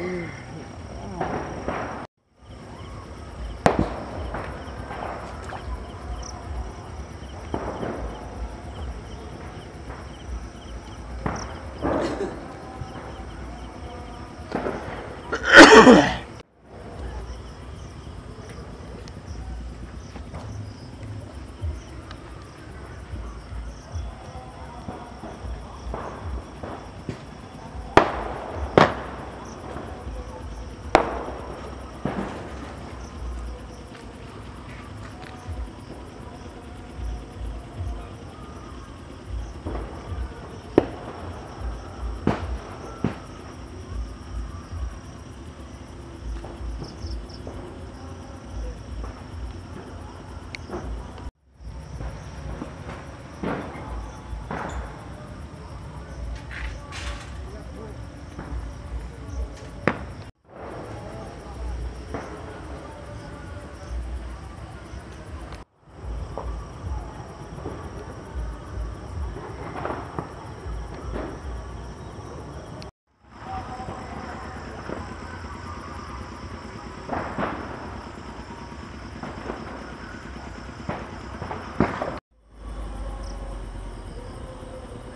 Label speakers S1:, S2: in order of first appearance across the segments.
S1: Yeah.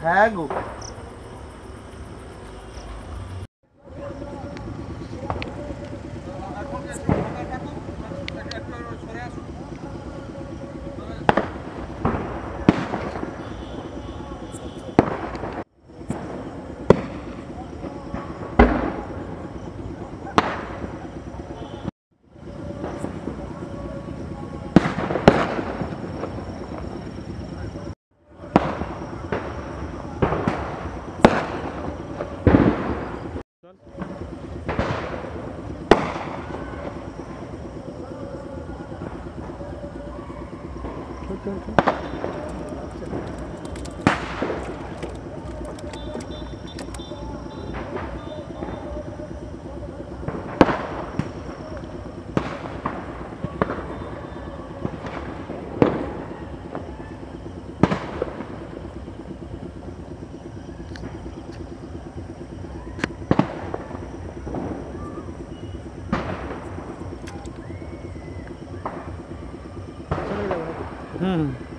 S2: rego
S3: canta. Então, tá. Hmm.